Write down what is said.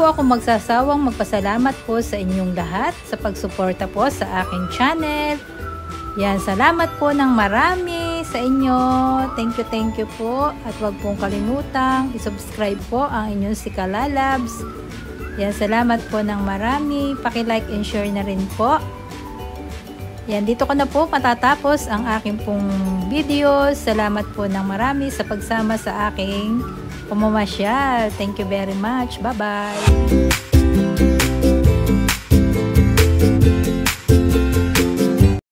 po ako magsasawang magpasalamat po sa inyong lahat sa pagsuporta po sa aking channel. Yan, salamat po ng marami sa inyo. Thank you, thank you po. At wag pong kalimutang isubscribe po ang inyong si Kalalabs. Yan, salamat po ng marami. Paki-like and share na rin po. Yan, dito ko na po matatapos ang aking pong video. Salamat po ng marami sa pagsama sa aking pumamasyal. Thank you very much. Bye-bye.